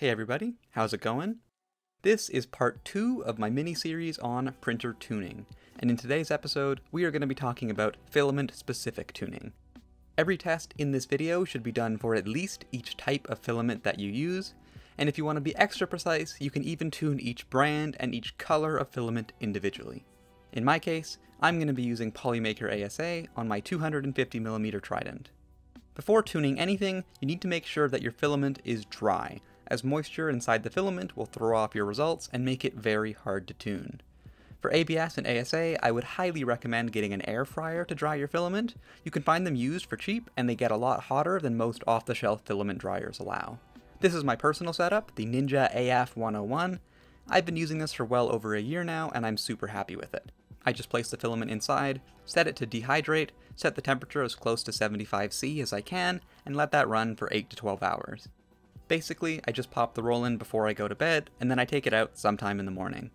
Hey everybody, how's it going? This is part two of my mini series on printer tuning, and in today's episode, we are going to be talking about filament specific tuning. Every test in this video should be done for at least each type of filament that you use, and if you want to be extra precise, you can even tune each brand and each color of filament individually. In my case, I'm going to be using Polymaker ASA on my 250mm Trident. Before tuning anything, you need to make sure that your filament is dry, as moisture inside the filament will throw off your results and make it very hard to tune. For ABS and ASA, I would highly recommend getting an air fryer to dry your filament. You can find them used for cheap, and they get a lot hotter than most off-the-shelf filament dryers allow. This is my personal setup, the Ninja AF101. I've been using this for well over a year now, and I'm super happy with it. I just place the filament inside, set it to dehydrate, set the temperature as close to 75C as I can, and let that run for 8 to 12 hours. Basically, I just pop the roll in before I go to bed, and then I take it out sometime in the morning.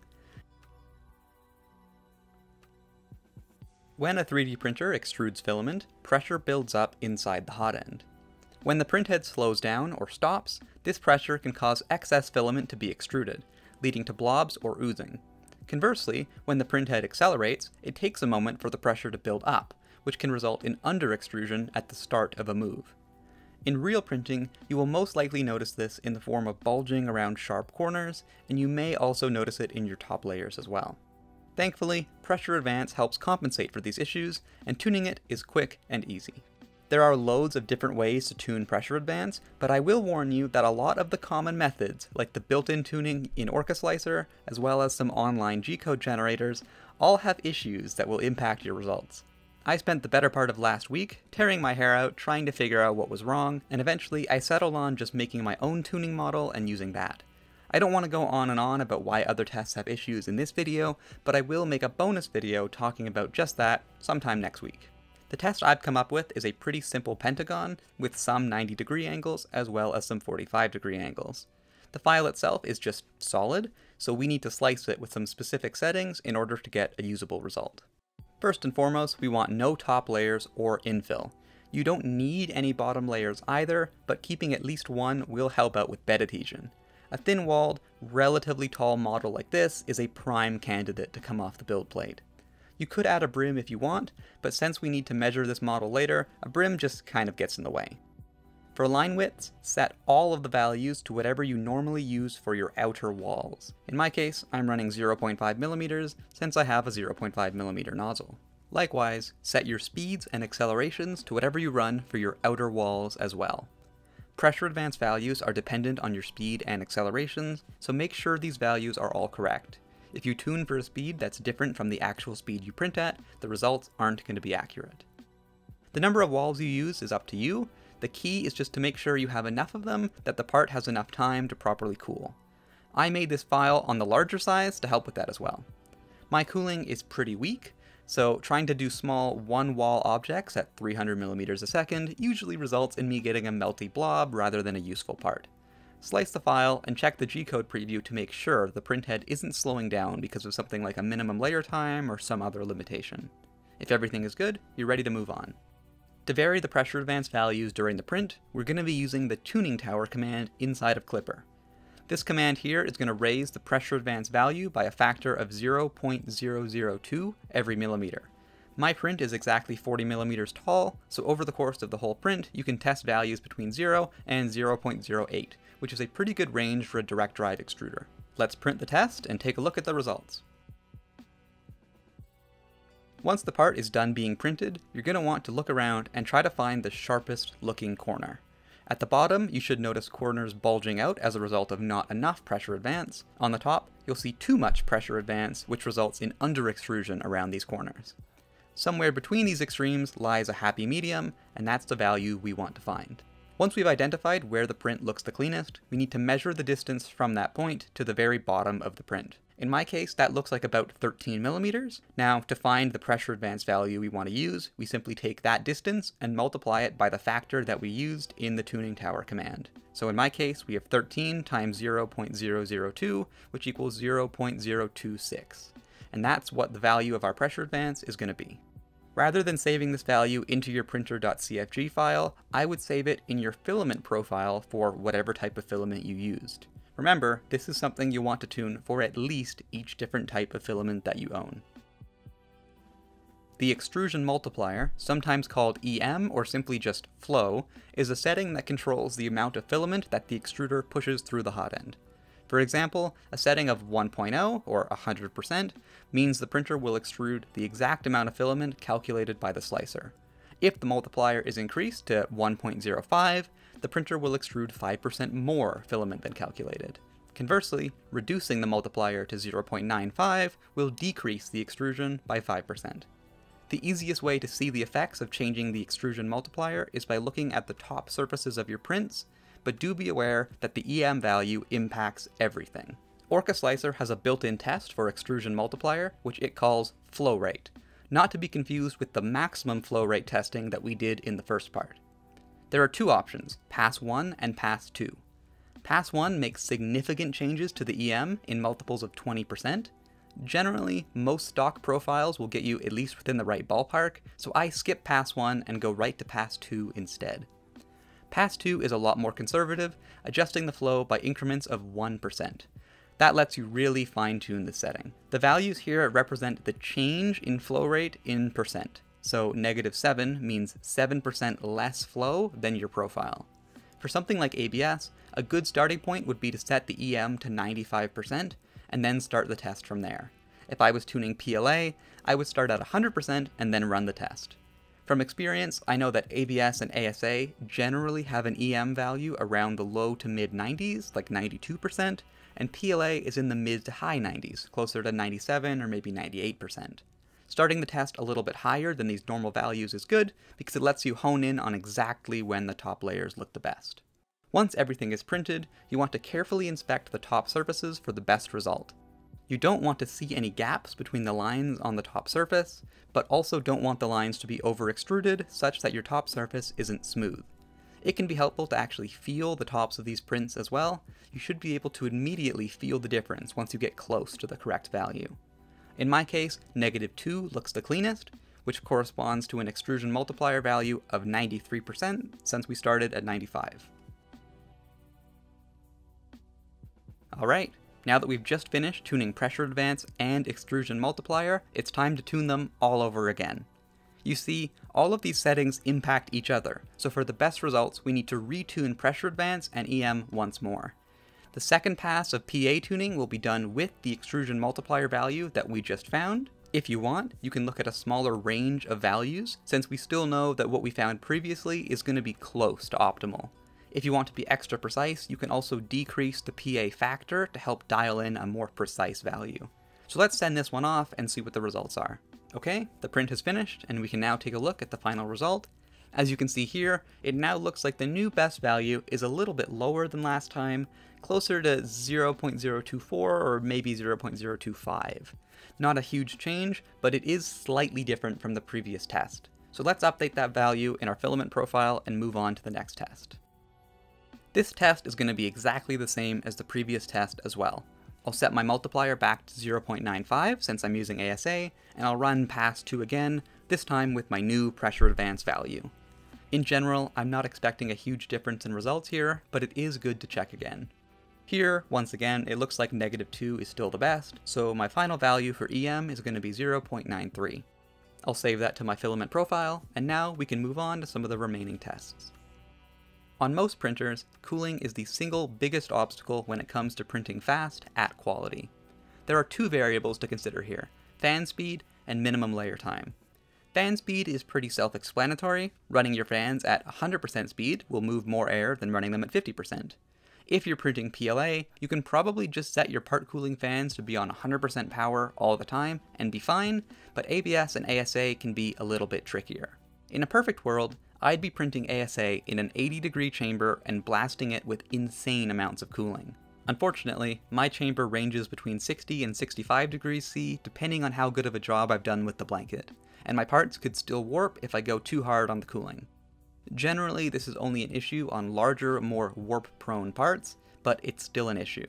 When a 3D printer extrudes filament, pressure builds up inside the hot end. When the printhead slows down or stops, this pressure can cause excess filament to be extruded, leading to blobs or oozing. Conversely, when the printhead accelerates, it takes a moment for the pressure to build up, which can result in under-extrusion at the start of a move. In real printing, you will most likely notice this in the form of bulging around sharp corners, and you may also notice it in your top layers as well. Thankfully, Pressure Advance helps compensate for these issues, and tuning it is quick and easy. There are loads of different ways to tune Pressure Advance, but I will warn you that a lot of the common methods, like the built-in tuning in OrcaSlicer, as well as some online G-code generators, all have issues that will impact your results. I spent the better part of last week tearing my hair out trying to figure out what was wrong, and eventually I settled on just making my own tuning model and using that. I don't want to go on and on about why other tests have issues in this video, but I will make a bonus video talking about just that sometime next week. The test I've come up with is a pretty simple pentagon with some 90 degree angles as well as some 45 degree angles. The file itself is just solid, so we need to slice it with some specific settings in order to get a usable result. First and foremost, we want no top layers or infill. You don't need any bottom layers either, but keeping at least one will help out with bed adhesion. A thin-walled, relatively tall model like this is a prime candidate to come off the build plate. You could add a brim if you want, but since we need to measure this model later, a brim just kind of gets in the way. For line widths, set all of the values to whatever you normally use for your outer walls. In my case, I'm running 0.5mm since I have a 0.5mm nozzle. Likewise, set your speeds and accelerations to whatever you run for your outer walls as well. Pressure advance values are dependent on your speed and accelerations, so make sure these values are all correct. If you tune for a speed that's different from the actual speed you print at, the results aren't going to be accurate. The number of walls you use is up to you, the key is just to make sure you have enough of them that the part has enough time to properly cool. I made this file on the larger size to help with that as well. My cooling is pretty weak, so trying to do small one-wall objects at 300mm a second usually results in me getting a melty blob rather than a useful part. Slice the file and check the G-code preview to make sure the printhead isn't slowing down because of something like a minimum layer time or some other limitation. If everything is good, you're ready to move on. To vary the pressure advance values during the print, we're going to be using the tuning tower command inside of Klipper. This command here is going to raise the pressure advance value by a factor of 0.002 every millimeter. My print is exactly 40 millimeters tall, so over the course of the whole print, you can test values between 0 and 0.08, which is a pretty good range for a direct drive extruder. Let's print the test and take a look at the results. Once the part is done being printed, you're going to want to look around and try to find the sharpest looking corner. At the bottom, you should notice corners bulging out as a result of not enough pressure advance. On the top, you'll see too much pressure advance, which results in under extrusion around these corners. Somewhere between these extremes lies a happy medium, and that's the value we want to find. Once we've identified where the print looks the cleanest, we need to measure the distance from that point to the very bottom of the print. In my case, that looks like about 13 millimeters. Now, to find the pressure advance value we want to use, we simply take that distance and multiply it by the factor that we used in the tuning tower command. So in my case, we have 13 times 0.002, which equals 0.026. And that's what the value of our pressure advance is going to be. Rather than saving this value into your printer.cfg file, I would save it in your filament profile for whatever type of filament you used. Remember, this is something you want to tune for at least each different type of filament that you own. The extrusion multiplier, sometimes called EM or simply just flow, is a setting that controls the amount of filament that the extruder pushes through the hot end. For example, a setting of 1.0 or 100% means the printer will extrude the exact amount of filament calculated by the slicer. If the multiplier is increased to 1.05, the printer will extrude 5% more filament than calculated. Conversely, reducing the multiplier to 0.95 will decrease the extrusion by 5%. The easiest way to see the effects of changing the extrusion multiplier is by looking at the top surfaces of your prints, but do be aware that the EM value impacts everything. Orca Slicer has a built-in test for extrusion multiplier, which it calls flow rate, not to be confused with the maximum flow rate testing that we did in the first part. There are two options, Pass 1 and Pass 2. Pass 1 makes significant changes to the EM in multiples of 20%. Generally, most stock profiles will get you at least within the right ballpark, so I skip pass 1 and go right to pass 2 instead. Pass 2 is a lot more conservative, adjusting the flow by increments of 1%. That lets you really fine tune the setting. The values here represent the change in flow rate in percent. So negative 7 means 7% less flow than your profile. For something like ABS, a good starting point would be to set the EM to 95%, and then start the test from there. If I was tuning PLA, I would start at 100% and then run the test. From experience, I know that ABS and ASA generally have an EM value around the low to mid 90s, like 92%, and PLA is in the mid to high 90s, closer to 97 or maybe 98%. Starting the test a little bit higher than these normal values is good because it lets you hone in on exactly when the top layers look the best. Once everything is printed, you want to carefully inspect the top surfaces for the best result. You don't want to see any gaps between the lines on the top surface, but also don't want the lines to be over extruded such that your top surface isn't smooth. It can be helpful to actually feel the tops of these prints as well. You should be able to immediately feel the difference once you get close to the correct value. In my case, negative 2 looks the cleanest, which corresponds to an extrusion multiplier value of 93% since we started at 95. Alright, now that we've just finished tuning pressure advance and extrusion multiplier, it's time to tune them all over again. You see, all of these settings impact each other, so for the best results we need to retune pressure advance and EM once more. The second pass of PA tuning will be done with the extrusion multiplier value that we just found. If you want, you can look at a smaller range of values, since we still know that what we found previously is going to be close to optimal. If you want to be extra precise, you can also decrease the PA factor to help dial in a more precise value. So let's send this one off and see what the results are. Okay, the print has finished, and we can now take a look at the final result. As you can see here, it now looks like the new best value is a little bit lower than last time, closer to 0.024 or maybe 0.025. Not a huge change, but it is slightly different from the previous test. So let's update that value in our filament profile and move on to the next test. This test is going to be exactly the same as the previous test as well. I'll set my multiplier back to 0.95 since I'm using ASA, and I'll run pass 2 again, this time with my new pressure advance value. In general, I'm not expecting a huge difference in results here, but it is good to check again. Here, once again, it looks like negative 2 is still the best, so my final value for EM is going to be 0.93. I'll save that to my filament profile, and now we can move on to some of the remaining tests. On most printers, cooling is the single biggest obstacle when it comes to printing fast at quality. There are two variables to consider here, fan speed and minimum layer time. Fan speed is pretty self-explanatory. Running your fans at 100% speed will move more air than running them at 50%. If you're printing PLA, you can probably just set your part cooling fans to be on 100% power all the time and be fine, but ABS and ASA can be a little bit trickier. In a perfect world, I'd be printing ASA in an 80 degree chamber and blasting it with insane amounts of cooling. Unfortunately, my chamber ranges between 60 and 65 degrees C depending on how good of a job I've done with the blanket, and my parts could still warp if I go too hard on the cooling. Generally, this is only an issue on larger, more warp-prone parts, but it's still an issue.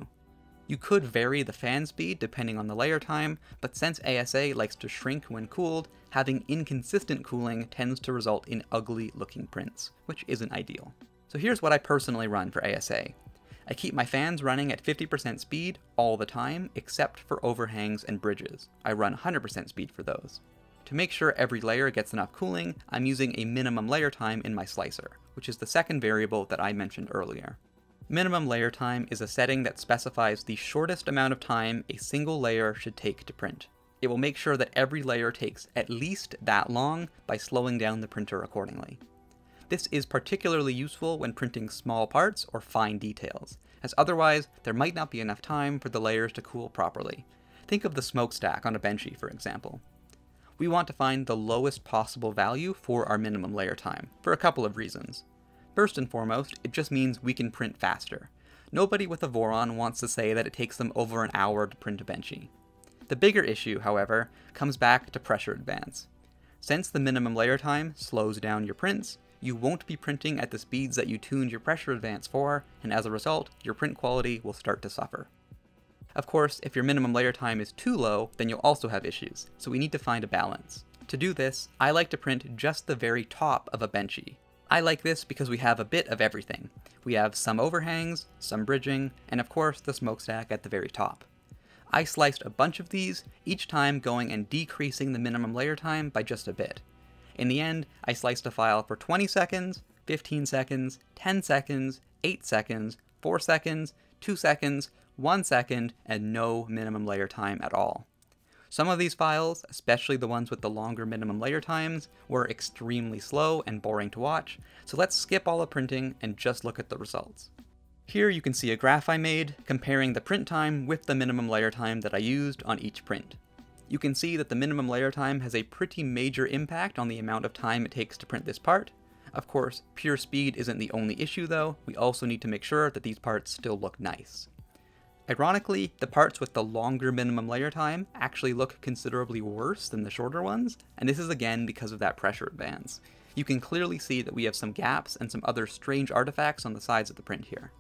You could vary the fan speed depending on the layer time, but since ASA likes to shrink when cooled, having inconsistent cooling tends to result in ugly looking prints, which isn't ideal. So here's what I personally run for ASA. I keep my fans running at 50% speed all the time, except for overhangs and bridges. I run 100% speed for those. To make sure every layer gets enough cooling, I'm using a minimum layer time in my slicer, which is the second variable that I mentioned earlier. Minimum layer time is a setting that specifies the shortest amount of time a single layer should take to print. It will make sure that every layer takes at least that long by slowing down the printer accordingly. This is particularly useful when printing small parts or fine details, as otherwise there might not be enough time for the layers to cool properly. Think of the smokestack on a Benchy, for example. We want to find the lowest possible value for our minimum layer time, for a couple of reasons. First and foremost, it just means we can print faster. Nobody with a Voron wants to say that it takes them over an hour to print a Benchy. The bigger issue, however, comes back to pressure advance. Since the minimum layer time slows down your prints, you won't be printing at the speeds that you tuned your pressure advance for, and as a result, your print quality will start to suffer. Of course, if your minimum layer time is too low, then you'll also have issues, so we need to find a balance. To do this, I like to print just the very top of a benchy, I like this because we have a bit of everything. We have some overhangs, some bridging, and of course the smokestack at the very top. I sliced a bunch of these, each time going and decreasing the minimum layer time by just a bit. In the end, I sliced a file for 20 seconds, 15 seconds, 10 seconds, 8 seconds, 4 seconds, 2 seconds, 1 second, and no minimum layer time at all. Some of these files, especially the ones with the longer minimum layer times, were extremely slow and boring to watch, so let's skip all the printing and just look at the results. Here you can see a graph I made comparing the print time with the minimum layer time that I used on each print. You can see that the minimum layer time has a pretty major impact on the amount of time it takes to print this part. Of course, pure speed isn't the only issue though, we also need to make sure that these parts still look nice. Ironically, the parts with the longer minimum layer time actually look considerably worse than the shorter ones, and this is again because of that pressure advance. You can clearly see that we have some gaps and some other strange artifacts on the sides of the print here.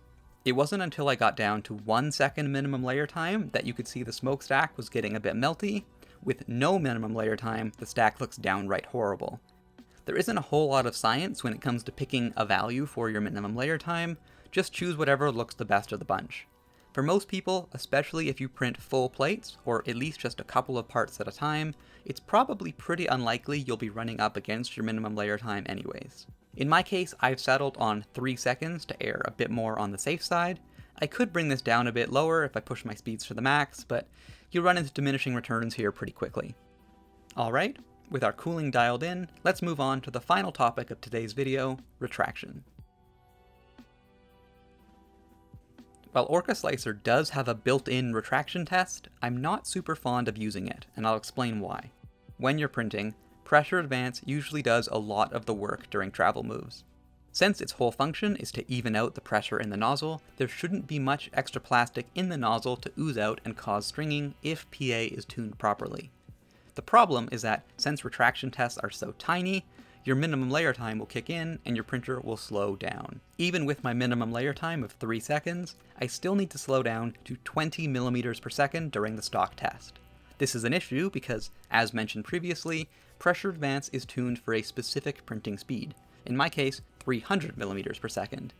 It wasn't until I got down to 1 second minimum layer time that you could see the smokestack was getting a bit melty. With no minimum layer time, the stack looks downright horrible. There isn't a whole lot of science when it comes to picking a value for your minimum layer time, just choose whatever looks the best of the bunch. For most people, especially if you print full plates, or at least just a couple of parts at a time, it's probably pretty unlikely you'll be running up against your minimum layer time anyways. In my case, I've settled on 3 seconds to err a bit more on the safe side. I could bring this down a bit lower if I push my speeds to the max, but you run into diminishing returns here pretty quickly. Alright, with our cooling dialed in, let's move on to the final topic of today's video, retraction. While Orca Slicer does have a built-in retraction test, I'm not super fond of using it, and I'll explain why. When you're printing, Pressure Advance usually does a lot of the work during travel moves. Since its whole function is to even out the pressure in the nozzle, there shouldn't be much extra plastic in the nozzle to ooze out and cause stringing if PA is tuned properly. The problem is that since retraction tests are so tiny, your minimum layer time will kick in and your printer will slow down. Even with my minimum layer time of 3 seconds, I still need to slow down to 20 millimeters per second during the stock test. This is an issue because, as mentioned previously, Pressure Advance is tuned for a specific printing speed, in my case, 300 millimeters per second.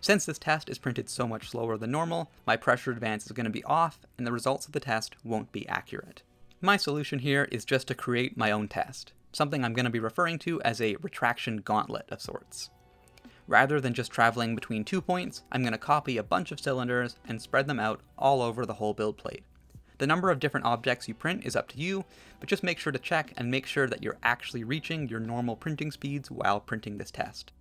Since this test is printed so much slower than normal, my pressure advance is going to be off and the results of the test won't be accurate. My solution here is just to create my own test something I'm going to be referring to as a retraction gauntlet of sorts. Rather than just traveling between two points, I'm going to copy a bunch of cylinders and spread them out all over the whole build plate. The number of different objects you print is up to you, but just make sure to check and make sure that you're actually reaching your normal printing speeds while printing this test.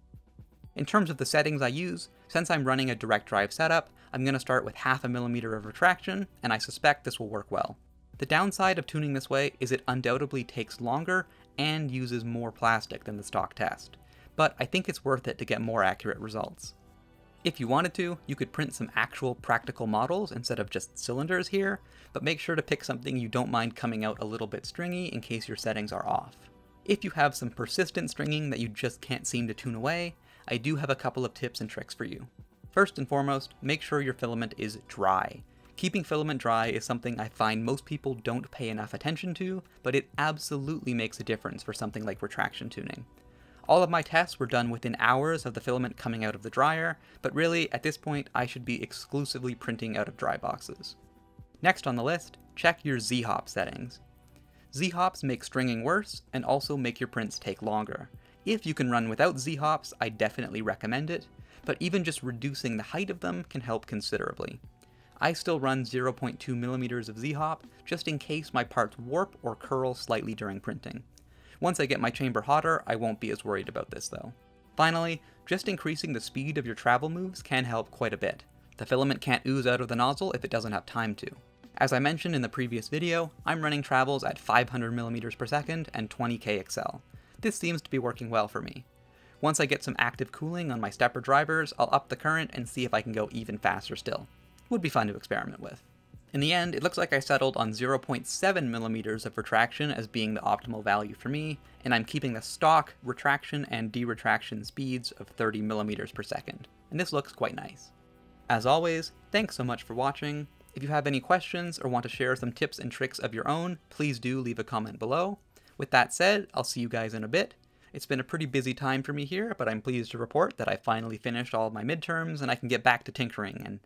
In terms of the settings I use, since I'm running a direct drive setup, I'm going to start with half a millimeter of retraction, and I suspect this will work well. The downside of tuning this way is it undoubtedly takes longer and uses more plastic than the stock test, but I think it's worth it to get more accurate results. If you wanted to, you could print some actual practical models instead of just cylinders here, but make sure to pick something you don't mind coming out a little bit stringy in case your settings are off. If you have some persistent stringing that you just can't seem to tune away, I do have a couple of tips and tricks for you. First and foremost, make sure your filament is dry. Keeping filament dry is something I find most people don't pay enough attention to, but it absolutely makes a difference for something like retraction tuning. All of my tests were done within hours of the filament coming out of the dryer, but really, at this point, I should be exclusively printing out of dry boxes. Next on the list, check your Z-hop settings. Z-hops make stringing worse and also make your prints take longer. If you can run without Z-hops, I definitely recommend it, but even just reducing the height of them can help considerably. I still run 0.2mm of Z-hop, just in case my parts warp or curl slightly during printing. Once I get my chamber hotter, I won't be as worried about this though. Finally, just increasing the speed of your travel moves can help quite a bit. The filament can't ooze out of the nozzle if it doesn't have time to. As I mentioned in the previous video, I'm running travels at 500mm per second and 20k accel. This seems to be working well for me. Once I get some active cooling on my stepper drivers, I'll up the current and see if I can go even faster still. Would be fun to experiment with. In the end, it looks like I settled on 0.7 millimeters of retraction as being the optimal value for me, and I'm keeping the stock retraction and de-retraction speeds of 30 millimeters per second, and this looks quite nice. As always, thanks so much for watching, if you have any questions or want to share some tips and tricks of your own, please do leave a comment below. With that said, I'll see you guys in a bit. It's been a pretty busy time for me here, but I'm pleased to report that I finally finished all of my midterms and I can get back to tinkering and,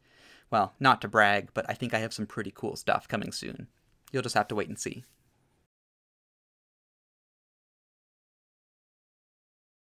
well, not to brag, but I think I have some pretty cool stuff coming soon. You'll just have to wait and see.